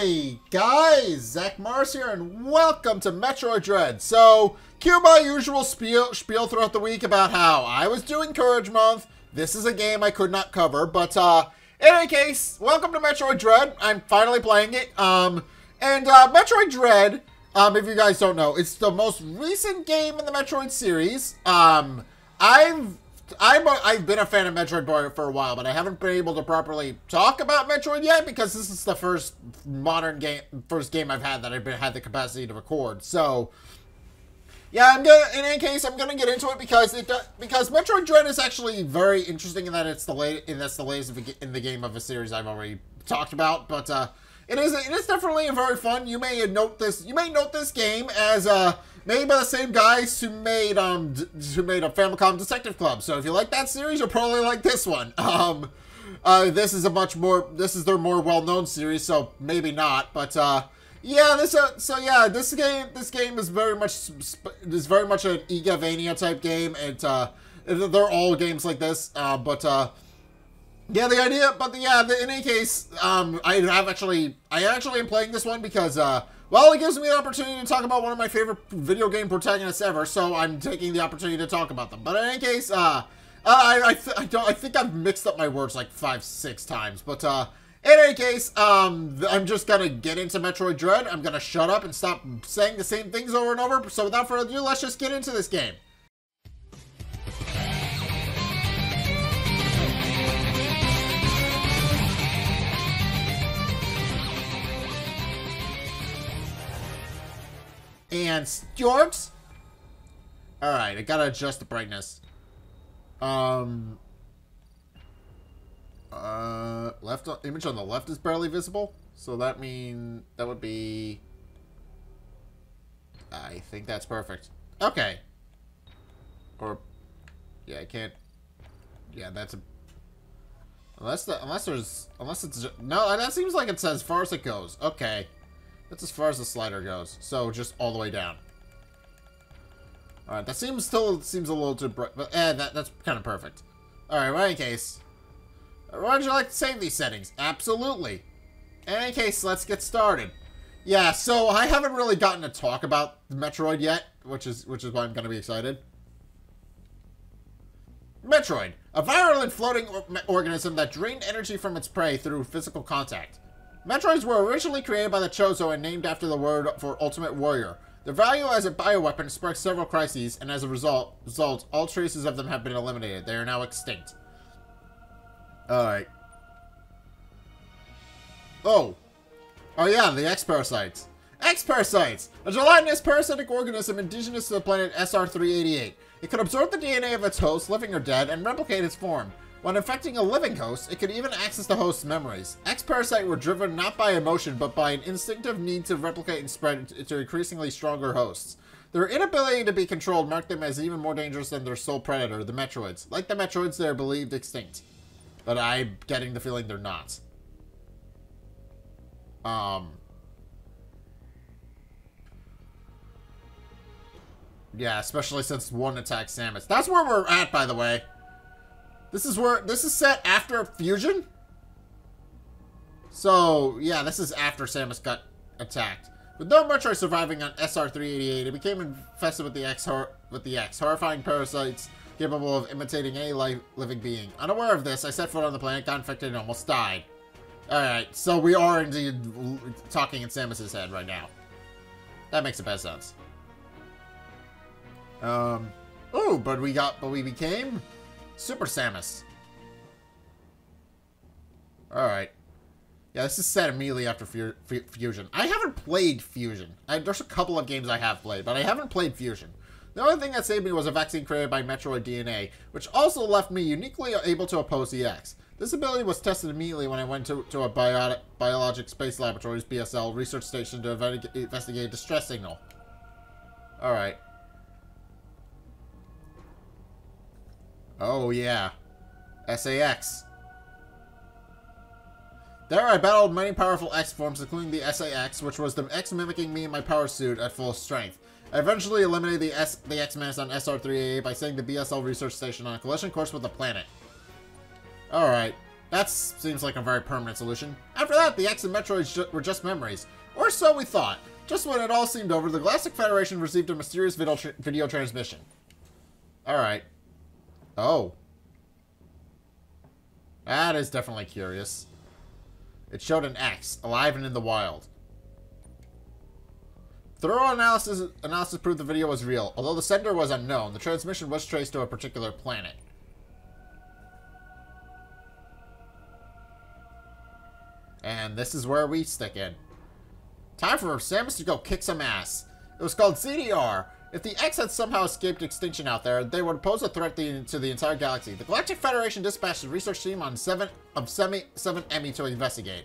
Hey guys, Zack Morris here, and welcome to Metroid Dread. So, cue my usual spiel, spiel throughout the week about how I was doing Courage Month. This is a game I could not cover, but uh, in any case, welcome to Metroid Dread. I'm finally playing it. Um, and uh, Metroid Dread, um, if you guys don't know, it's the most recent game in the Metroid series. Um, I've I'm a, I've been a fan of Metroid for a while, but I haven't been able to properly talk about Metroid yet because this is the first modern game, first game I've had that I've been, had the capacity to record. So, yeah, I'm gonna. In any case, I'm gonna get into it because it because Metroid Dread is actually very interesting in that it's the late that's the latest in the game of a series I've already talked about. But uh, it is it is definitely a very fun. You may note this. You may note this game as uh made by the same guys who made um who made a Famicom Detective Club. So if you like that series, you'll probably like this one. Um, uh, this is a much more this is their more well known series, so maybe not. But uh, yeah, this uh, so yeah, this game this game is very much is very much an Igavania type game. And uh, they're all games like this. Uh, but uh. Yeah, the idea, but the, yeah, the, in any case, um, I have actually, I actually am playing this one because, uh, well, it gives me the opportunity to talk about one of my favorite video game protagonists ever, so I'm taking the opportunity to talk about them. But in any case, uh, I, I, th I, don't, I think I've mixed up my words like five, six times. But, uh, in any case, um, I'm just gonna get into Metroid Dread. I'm gonna shut up and stop saying the same things over and over. So without further ado, let's just get into this game. And Stuart. All right, I gotta adjust the brightness. Um, uh, left image on the left is barely visible, so that mean that would be. I think that's perfect. Okay. Or, yeah, I can't. Yeah, that's a. Unless the unless there's unless it's no, that seems like it's as far as it goes. Okay. That's as far as the slider goes. So just all the way down. Alright, that seems still seems a little too bright, but eh, that, that's kind of perfect. Alright, well, in any case. Would you like to save these settings? Absolutely. In any case, let's get started. Yeah, so I haven't really gotten to talk about Metroid yet, which is which is why I'm going to be excited. Metroid, a virulent floating organism that drained energy from its prey through physical contact. Metroids were originally created by the Chozo and named after the word for Ultimate Warrior. Their value as a bioweapon sparked several crises, and as a result, result, all traces of them have been eliminated. They are now extinct. Alright. Oh. Oh yeah, the X-Parasites. X-Parasites! A gelatinous parasitic organism indigenous to the planet SR-388. It can absorb the DNA of its host, living or dead, and replicate its form. When infecting a living host, it could even access the host's memories. X-Parasite were driven not by emotion, but by an instinctive need to replicate and spread to increasingly stronger hosts. Their inability to be controlled marked them as even more dangerous than their sole predator, the Metroids. Like the Metroids, they are believed extinct. But I'm getting the feeling they're not. Um... Yeah, especially since one attacks Samus. That's where we're at, by the way. This is where this is set after Fusion. So yeah, this is after Samus got attacked. With no Metroid surviving on SR-388, it became infested with the X with the X, horrifying parasites capable of imitating any life living being. Unaware of this, I set foot on the planet, got infected, and almost died. Alright, so we are indeed talking in Samus's head right now. That makes the best sense. Um, oh, but we got, but we became Super Samus. Alright. Yeah, this is set immediately after Fu Fusion. I haven't played Fusion. I, there's a couple of games I have played, but I haven't played Fusion. The only thing that saved me was a vaccine created by Metroid DNA, which also left me uniquely able to oppose the X. This ability was tested immediately when I went to, to a biotic, Biologic Space Laboratories, BSL, research station to investigate a distress signal. Alright. Oh, yeah. SAX. There I battled many powerful X forms, including the SAX, which was the X mimicking me in my power suit at full strength. I eventually eliminated the, S the X-Menace on SR-388 by setting the BSL research station on a collision course with the planet. Alright. That seems like a very permanent solution. After that, the X and Metroid ju were just memories. Or so we thought. Just when it all seemed over, the Galactic Federation received a mysterious video, tra video transmission. Alright. Oh. That is definitely curious. It showed an X, alive and in the wild. Thorough analysis, analysis proved the video was real. Although the sender was unknown, the transmission was traced to a particular planet. And this is where we stick in. Time for Samus to go kick some ass. It was called ZDR. If the X had somehow escaped extinction out there, they would pose a threat to the entire galaxy. The Galactic Federation dispatched a research team on 7 of semi 7 EMMI to investigate.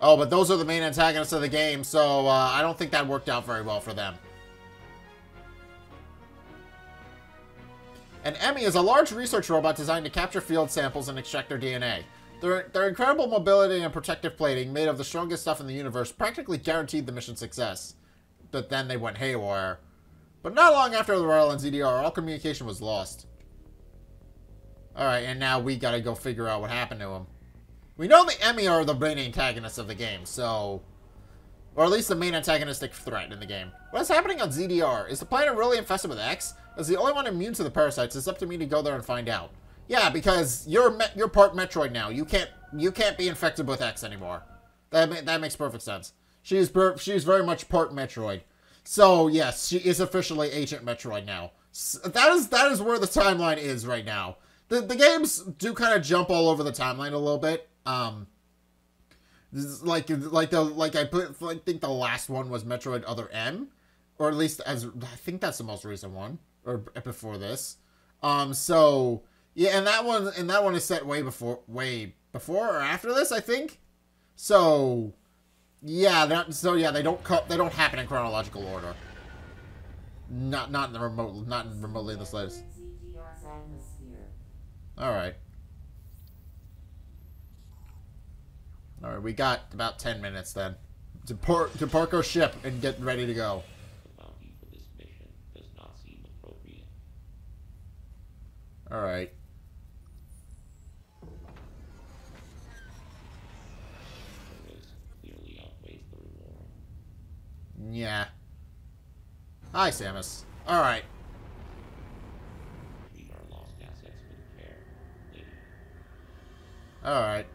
Oh, but those are the main antagonists of the game, so uh, I don't think that worked out very well for them. An EMMI is a large research robot designed to capture field samples and extract their DNA. Their, their incredible mobility and protective plating, made of the strongest stuff in the universe, practically guaranteed the mission's success. But then they went haywire. But not long after the Royal and ZDR, all communication was lost. Alright, and now we gotta go figure out what happened to him. We know the EMMI are the main antagonists of the game, so... Or at least the main antagonistic threat in the game. What is happening on ZDR? Is the planet really infested with X? As the only one immune to the parasites, it's up to me to go there and find out. Yeah, because you're you're part Metroid now. You can't you can't be infected with X anymore. That that makes perfect sense. She's she's very much part Metroid. So yes, she is officially Agent Metroid now. That is that is where the timeline is right now. The the games do kind of jump all over the timeline a little bit. Um, like like the like I put I think the last one was Metroid Other M, or at least as I think that's the most recent one or before this. Um, so yeah, and that one and that one is set way before way before or after this, I think. So yeah, so yeah, they don't they don't happen in chronological order. Not not in the remote not in remotely in the slightest. All right. All right, we got about 10 minutes then to park to park our ship and get ready to go. All right. Yeah. Hi, Samus. Alright. Alright.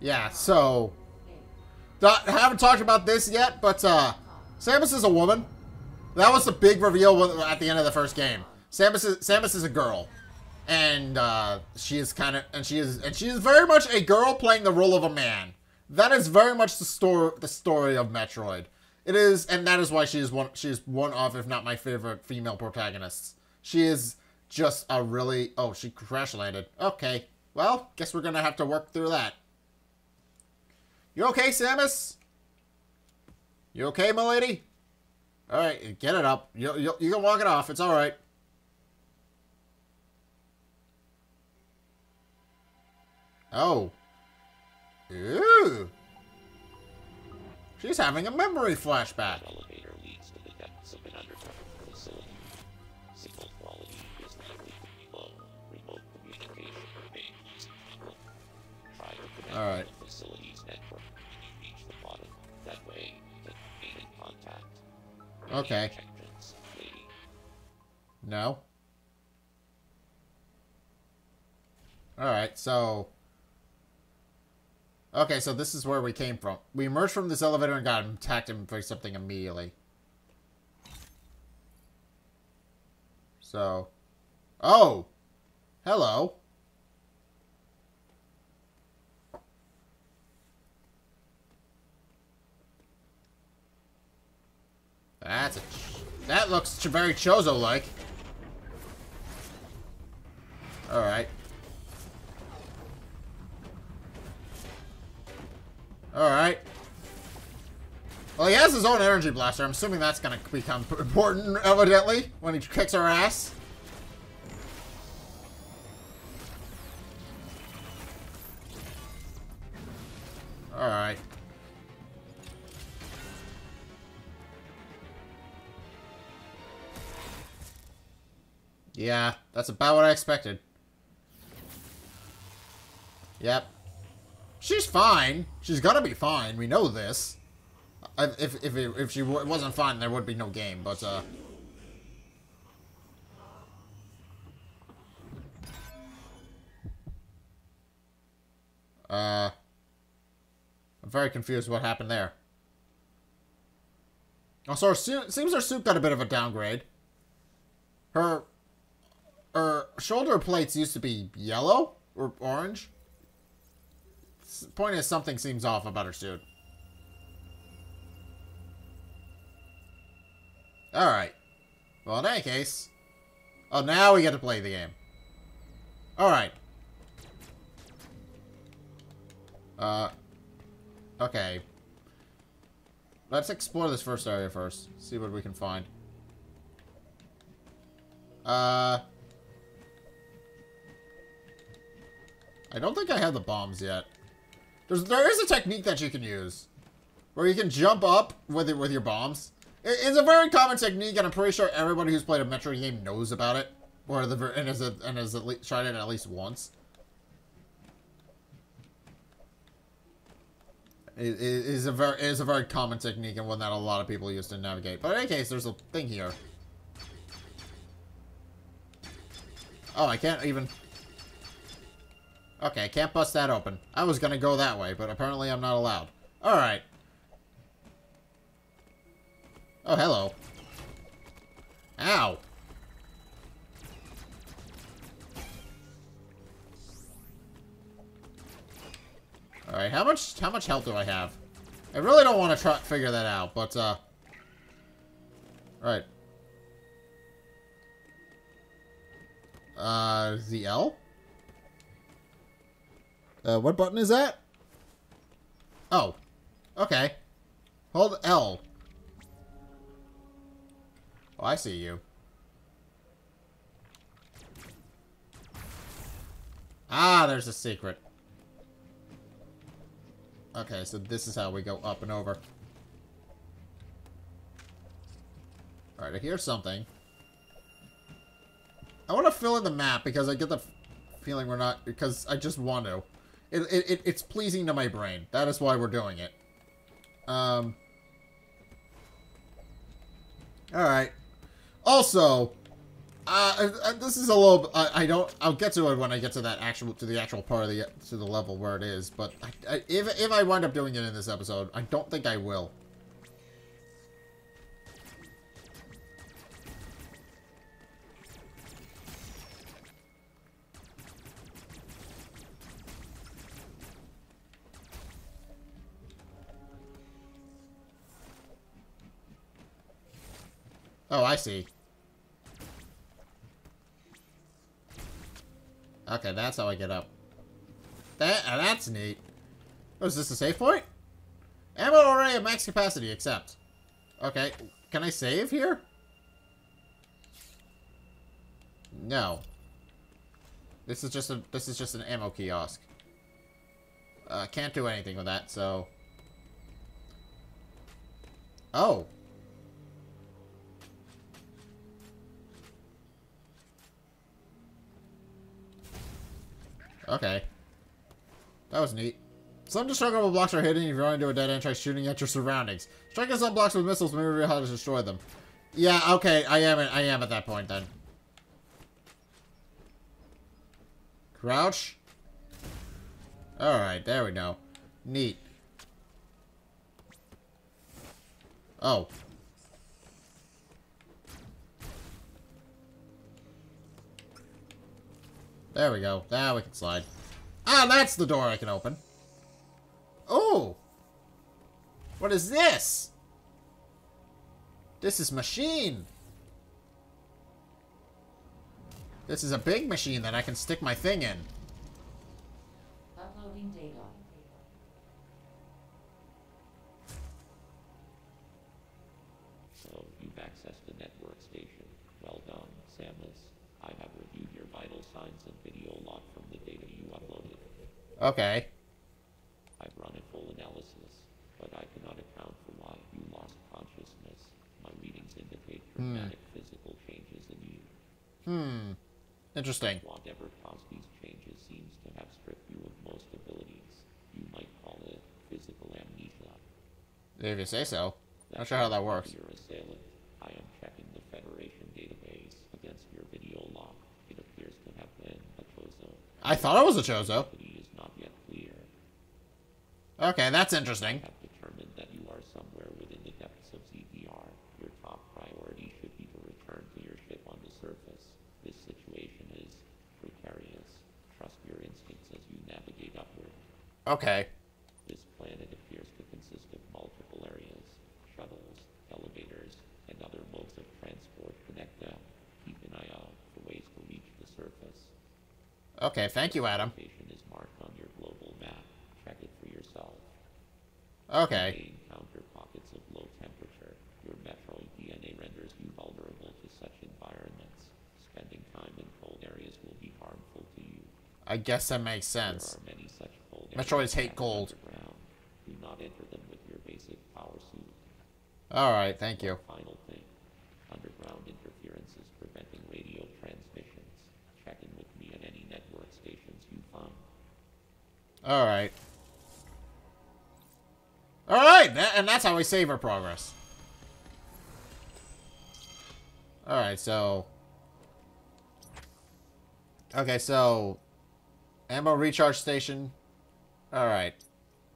Yeah, so... Not, haven't talked about this yet, but uh, Samus is a woman. That was the big reveal at the end of the first game. Samus is, Samus is a girl. And uh, she is kind of... And she is and she is very much a girl playing the role of a man. That is very much the story the story of Metroid. It is, and that is why she is one. She is one of, if not my favorite female protagonists. She is just a really. Oh, she crash landed. Okay, well, guess we're gonna have to work through that. You okay, Samus? You okay, milady? All right, get it up. You you, you can walk it off. It's all right. Oh. Ooh. She's having a memory flashback. All right. Okay. No. All right, so Okay, so this is where we came from. We emerged from this elevator and got attacked him for something immediately. So. Oh! Hello. That's a... That looks very Chozo-like. Alright. Alright. Well, he has his own energy blaster. I'm assuming that's going to become important, evidently, when he kicks our ass. Alright. Yeah, that's about what I expected. Yep. She's fine. She's gonna be fine. We know this. If if if, she wasn't fine, there would be no game. But uh. Uh. I'm very confused what happened there. Also, her suit, seems her suit got a bit of a downgrade. Her, her shoulder plates used to be yellow or orange. Point is, something seems off about her suit. Alright. Well, in any case... Oh, now we get to play the game. Alright. Uh... Okay. Let's explore this first area first. See what we can find. Uh... I don't think I have the bombs yet. There's, there is a technique that you can use. Where you can jump up with it with your bombs. It, it's a very common technique, and I'm pretty sure everybody who's played a Metroid game knows about it. Or the and has, and has at least tried it at least once. It is a very it is a very common technique and one that a lot of people use to navigate. But in any case, there's a thing here. Oh, I can't even... Okay, I can't bust that open. I was gonna go that way, but apparently I'm not allowed. Alright. Oh, hello. Ow. Alright, how much how much health do I have? I really don't want to try to figure that out, but uh Right. Uh the L? Uh what button is that? Oh. Okay. Hold L. Oh, I see you. Ah, there's a secret. Okay, so this is how we go up and over. Alright, I hear something. I want to fill in the map because I get the feeling we're not... Because I just want to. It, it, it's pleasing to my brain. That is why we're doing it. Um... Alright. Also, uh, uh, this is a little. I, I, don't. I'll get to it when I get to that actual to the actual part of the to the level where it is. But I, I, if if I wind up doing it in this episode, I don't think I will. Oh, I see. Okay, that's how I get up. That uh, That's neat. Oh, is this a save point? Ammo array at max capacity, accept. Okay, can I save here? No. This is just a this is just an ammo kiosk. Uh, can't do anything with that, so. Oh. Okay. That was neat. Some destructible blocks are hidden if you run into a dead end try shooting at your surroundings. Striking some blocks with missiles may reveal how to destroy them. Yeah, okay, I am I am at that point then. Crouch. Alright, there we go. Neat. Oh. There we go. Now we can slide. Ah, that's the door I can open. Oh! What is this? This is machine. This is a big machine that I can stick my thing in. Okay. I've run a full analysis, but I cannot account for why you lost consciousness. My readings indicate hmm. dramatic hmm. physical changes in you. Hmm. Interesting. Whatever caused these changes seems to have stripped you of most abilities. You might call it physical amnesia. If you say so. That's Not sure how that works. Your assailant. I am checking the Federation database against your video log. It appears to have been a Chozo. I thought I was a Chozo. Okay, that's interesting. have determined that you are somewhere within the depths of ZDR. Your top priority should be to return to your ship on the surface. This situation is precarious. Trust your instincts as you navigate upward. Okay. This planet appears to consist of multiple areas. Shuttles, elevators, and other modes of transport connect them. Keep an eye out for ways to reach the surface. Okay, thank you, Adam. Location is marked on your global map. Check it for yourself. Okay. encounter pockets of low temperature. Your Metroid DNA renders you vulnerable to such environments. Spending time in cold areas will be harmful to you. I guess that makes There sense. are many such cold. Metroids hate cold. Do not enter them with your basic power suit. Alright, thank you. Final thing. Underground interference is preventing radio transmissions. Check in with me at any network stations you find. Alright. And that's how we save our progress. Alright, so... Okay, so... Ammo recharge station. Alright.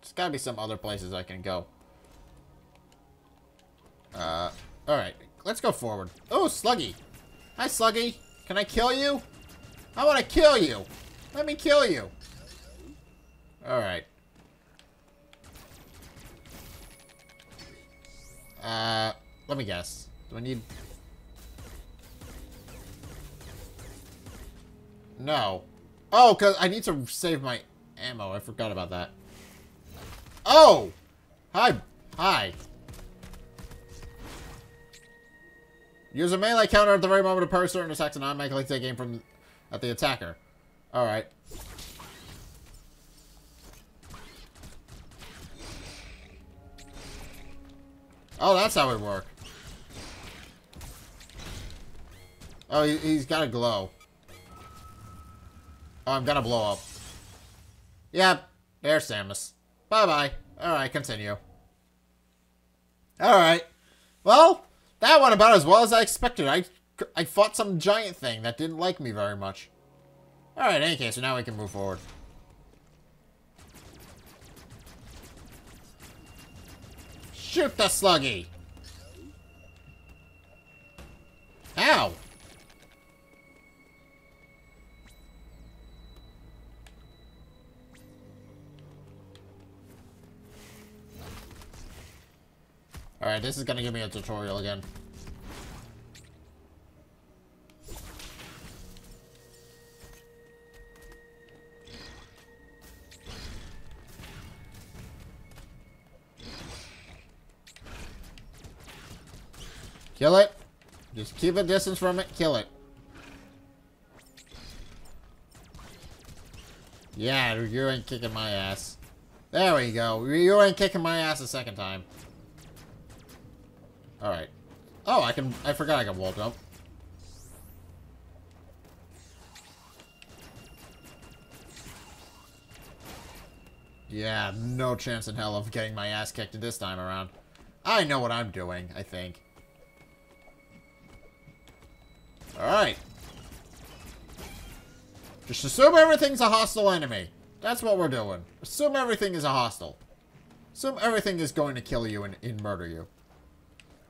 There's gotta be some other places I can go. Uh, alright. Let's go forward. Oh, Sluggy. Hi, Sluggy. Can I kill you? I want to kill you. Let me kill you. Alright. Uh, let me guess. Do I need... No. Oh, because I need to save my ammo. I forgot about that. Oh! Hi. Hi. Use a melee counter at the very moment of parry certain attacks and automatically take aim from at the attacker. Alright. Oh, that's how it work. Oh, he, he's got a glow. Oh, I'm gonna blow up. Yep, there's Samus. Bye-bye. Alright, continue. Alright. Well, that went about as well as I expected. I, I fought some giant thing that didn't like me very much. Alright, in any case, so now we can move forward. Shoot the sluggy! Ow! Alright, this is gonna give me a tutorial again. Kill it. Just keep a distance from it. Kill it. Yeah, you ain't kicking my ass. There we go. You ain't kicking my ass a second time. Alright. Oh, I can... I forgot I can wall jump. Yeah, no chance in hell of getting my ass kicked this time around. I know what I'm doing, I think. Alright. Just assume everything's a hostile enemy. That's what we're doing. Assume everything is a hostile. Assume everything is going to kill you and, and murder you.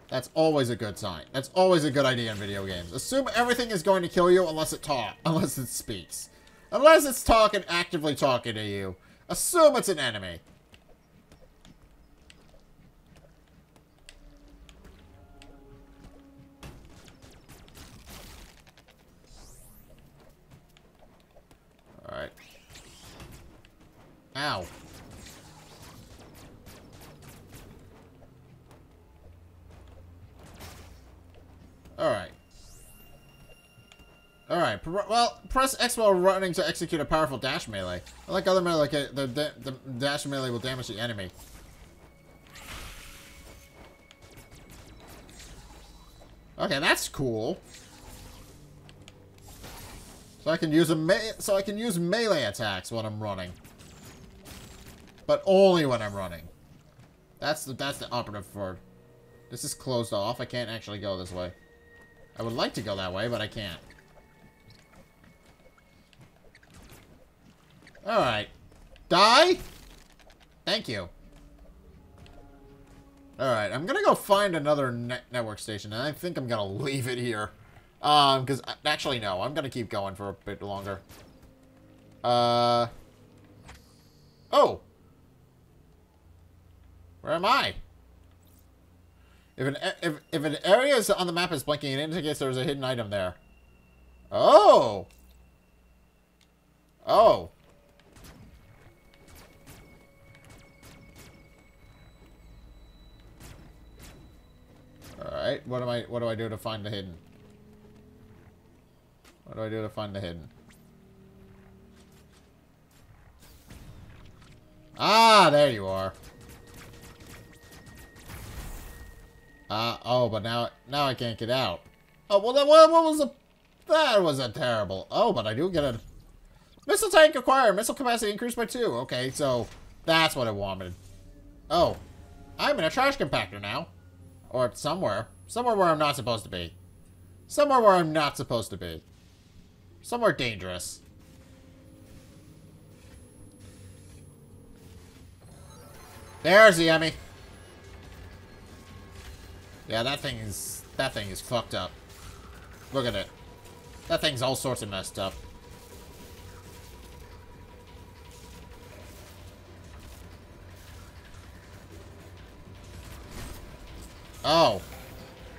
That's always a good sign. That's always a good idea in video games. Assume everything is going to kill you unless it talk, unless it speaks. Unless it's talking, actively talking to you. Assume it's an enemy. Alright. Ow. Alright. Alright, well, press X while running to execute a powerful dash melee. Like other melee, uh, the, the, the dash melee will damage the enemy. Okay, that's cool. So I can use a me so I can use melee attacks when I'm running. But only when I'm running. That's the that's the operative word. This is closed off. I can't actually go this way. I would like to go that way, but I can't. Alright. Die? Thank you. Alright, I'm gonna go find another net network station, and I think I'm gonna leave it here. Um, because, actually, no, I'm gonna keep going for a bit longer. Uh... Oh! Where am I? If an if if an area is on the map is blinking, it indicates there's a hidden item there. Oh. Oh. All right. What am I? What do I do to find the hidden? What do I do to find the hidden? Ah, there you are. Uh, oh, but now, now I can't get out. Oh, well, what, what was the... That was a terrible... Oh, but I do get a... Missile tank acquired. Missile capacity increased by two. Okay, so that's what I wanted. Oh, I'm in a trash compactor now. Or somewhere. Somewhere where I'm not supposed to be. Somewhere where I'm not supposed to be. Somewhere dangerous. There's the EMMI. Yeah, that thing is... That thing is fucked up. Look at it. That thing's all sorts of messed up. Oh.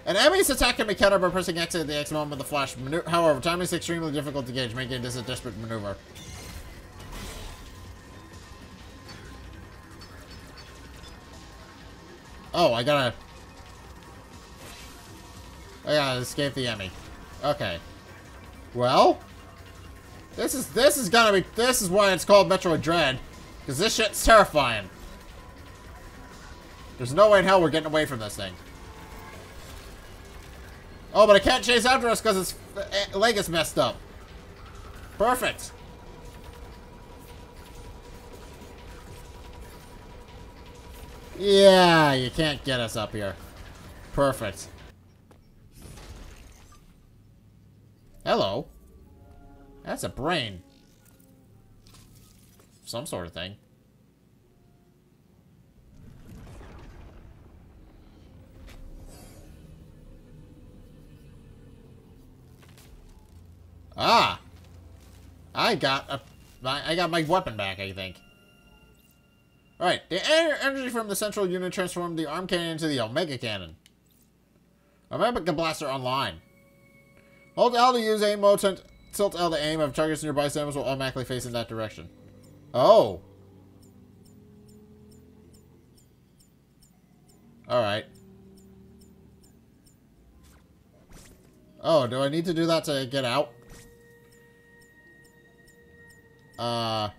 An enemy's attack can be countered by pressing X at the X moment with the flash. Manu However, timing is extremely difficult to gauge, making this a desperate maneuver. Oh, I gotta... I gotta escape the EMMI. Okay. Well... This is, this is gonna be, this is why it's called Metroid Dread. Because this shit's terrifying. There's no way in hell we're getting away from this thing. Oh, but I can't chase after us because its eh, leg is messed up. Perfect. Yeah, you can't get us up here. Perfect. Hello. That's a brain. Some sort of thing. Ah! I got a... I got my weapon back, I think. Alright, the energy from the central unit transformed the arm cannon into the Omega Cannon. Omega Blaster online. Hold L to use aim mode, tilt L to aim of targets nearby stands will automatically face in that direction. Oh. Alright. Oh, do I need to do that to get out? Uh...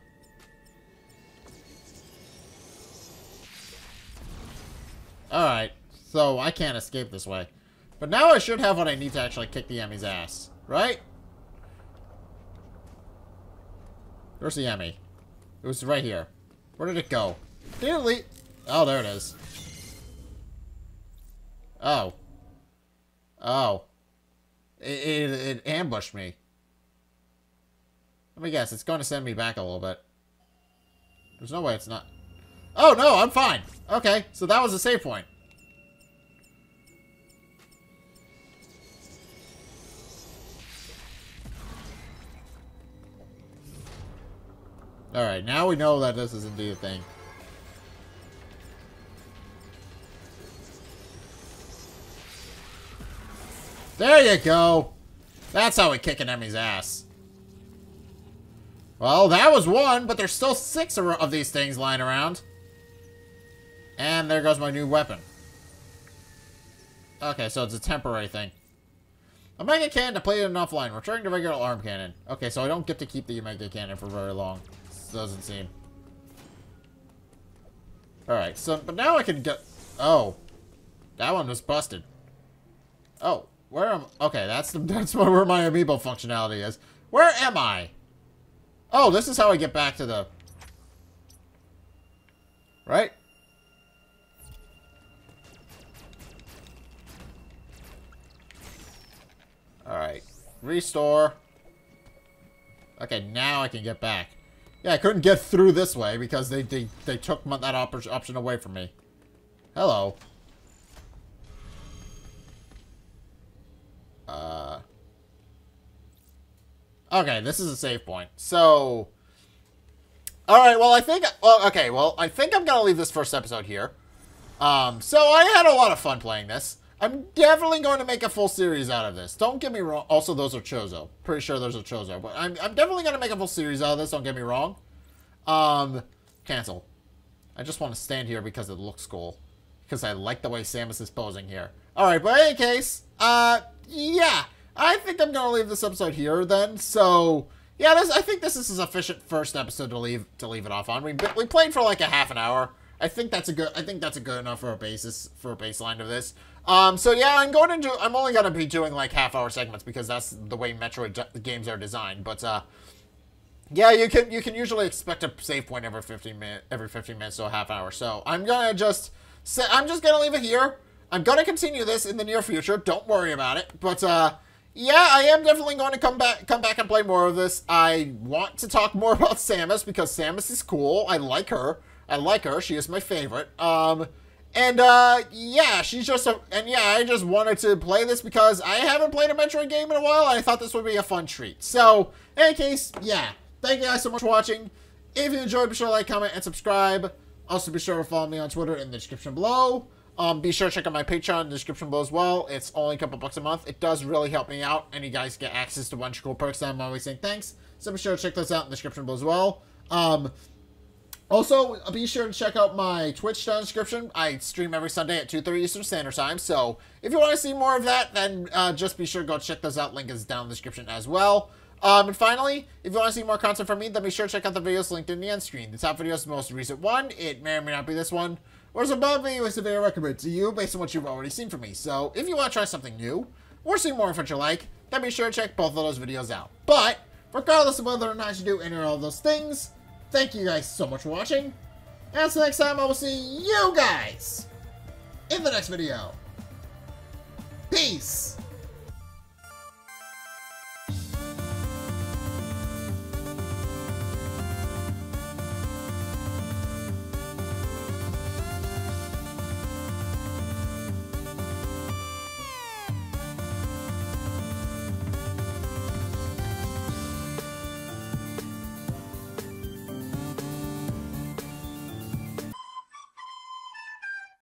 Alright, so I can't escape this way. But now I should have what I need to actually kick the EMMI's ass. Right? Where's the EMMI? It was right here. Where did it go? Did it leave? Oh, there it is. Oh. Oh. It, it, it ambushed me. Let me guess, it's going to send me back a little bit. There's no way it's not... Oh, no, I'm fine. Okay, so that was a save point. Alright, now we know that this is indeed a thing. There you go! That's how we kick an enemy's ass. Well, that was one, but there's still six of these things lying around. And there goes my new weapon. Okay, so it's a temporary thing. Omega Cannon depleted enough line. Returning to regular arm cannon. Okay, so I don't get to keep the Omega Cannon for very long. Doesn't seem. Alright, so, but now I can get... Oh. That one was busted. Oh, where am... Okay, that's, the, that's where my amiibo functionality is. Where am I? Oh, this is how I get back to the... Right? Alright. Restore. Okay, now I can get back. Yeah, I couldn't get through this way because they, they, they took that op option away from me. Hello. Uh... Okay, this is a save point. So... Alright, well, I think... Well, okay, well, I think I'm gonna leave this first episode here. Um, so I had a lot of fun playing this. I'm definitely going to make a full series out of this. Don't get me wrong. Also, those are Chozo. Pretty sure those are Chozo. But I'm, I'm definitely going to make a full series out of this. Don't get me wrong. Um, cancel. I just want to stand here because it looks cool. Because I like the way Samus is posing here. Alright, but in any case, uh, yeah. I think I'm to leave this episode here then. So, yeah, this, I think this is a sufficient first episode to leave to leave it off on. We, we played for like a half an hour. I think that's a good. I think that's a good enough for a basis for a baseline of this. Um, so yeah, I'm going to do. I'm only gonna be doing like half hour segments because that's the way Metroid games are designed. But uh, yeah, you can you can usually expect a save point every 15 minute every 15 minutes to a half hour. So I'm gonna just say I'm just gonna leave it here. I'm gonna continue this in the near future. Don't worry about it. But uh, yeah, I am definitely going to come back come back and play more of this. I want to talk more about Samus because Samus is cool. I like her. I like her. She is my favorite. Um, and, uh, yeah, she's just a, and yeah, I just wanted to play this because I haven't played a Metroid game in a while, I thought this would be a fun treat. So, in any case, yeah, thank you guys so much for watching. If you enjoyed, be sure to like, comment, and subscribe. Also, be sure to follow me on Twitter in the description below. Um, be sure to check out my Patreon in the description below as well. It's only a couple bucks a month. It does really help me out, and you guys get access to a bunch of cool perks that I'm always saying thanks. So be sure to check those out in the description below as well. Um, also, be sure to check out my Twitch down description. I stream every Sunday at 2.30 Eastern Standard Time, so if you want to see more of that, then uh, just be sure to go check those out. Link is down in the description as well. Um, and finally, if you want to see more content from me, then be sure to check out the videos linked in the end screen. The top video is the most recent one. It may or may not be this one. Whereas above me is a video I recommend to you based on what you've already seen from me. So if you want to try something new, or see more of what you like, then be sure to check both of those videos out. But, regardless of whether or not you do any or all those things, Thank you guys so much for watching. And until next time, I will see you guys in the next video. Peace.